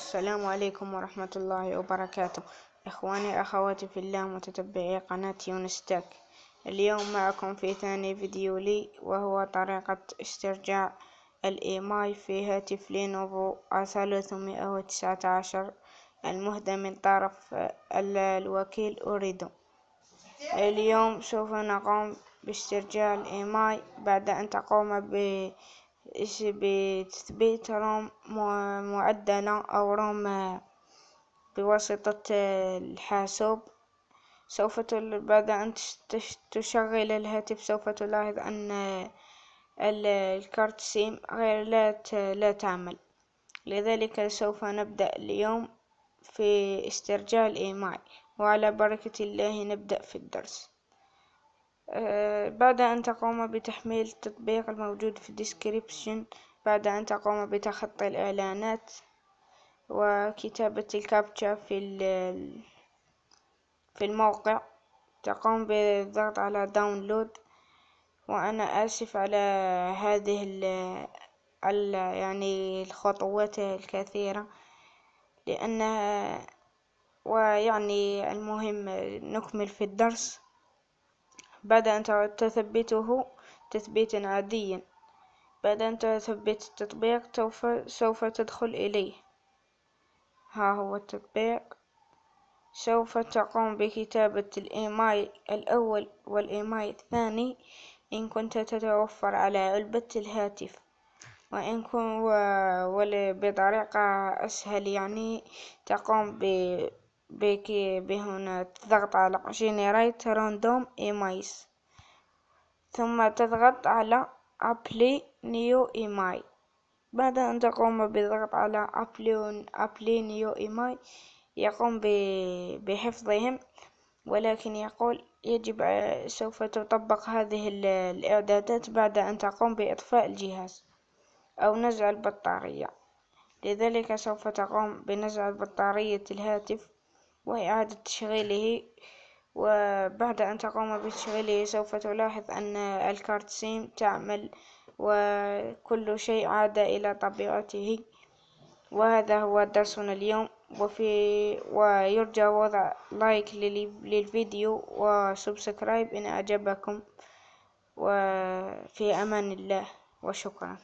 السلام عليكم ورحمة الله وبركاته. إخواني أخواتي في الله متتبعي قناة يونس تك. اليوم معكم في ثاني فيديو لي وهو طريقة استرجاع ال IMEI في هاتف لينوفو ثلاثمائة وتسعة عشر المهدى من طرف الوكيل أوريدو اليوم سوف نقوم باسترجاع ال IMEI بعد أن تقوم ب بتثبيت ROM معدلة أو ROM بواسطة الحاسوب. سوف بعد أن تشغل الهاتف سوف تلاحظ أن ال carte SIM غير لا لا تعمل. لذلك سوف نبدأ اليوم في استرجاع ال IMEI وعلى بركة الله نبدأ في الدرس. بعد أن تقوم بتحميل التطبيق الموجود في ال description بعد أن تقوم بتخطي الإعلانات وكتابة الكابتشا في في الموقع تقوم بالضغط على download وأنا آسف على هذه ال يعني الخطوات الكثيرة لأنها ويعني المهم نكمل في الدرس. بعد أن تثبته تثبيتا عاديا. بعد أن تثبت التطبيق سوف, تدخل إليه. ها هو التطبيق. سوف تقوم بكتابة الإيمايل الأول والإيمايل الثاني. إن كنت تتوفر على علبة الهاتف. وإن كن بطريقة أسهل يعني تقوم ب بهنا تضغط على generate random emails. ثم تضغط على apply new email. بعد أن تقوم بالضغط على apply new email يقوم بحفظهم. ولكن يقول يجب سوف تطبق هذه الإعدادات بعد أن تقوم بإطفاء الجهاز أو نزع البطارية. لذلك سوف تقوم بنزع بطارية الهاتف وإعادة تشغيله وبعد أن تقوم بتشغيله سوف تلاحظ أن ال carte SIM تعمل وكل شيء عاد إلى طبيعته. وهذا هو درسنا اليوم. وفي ويرجى وضع like للفيديو و subscribe إن أعجبكم. وفي أمان الله. وشكرا.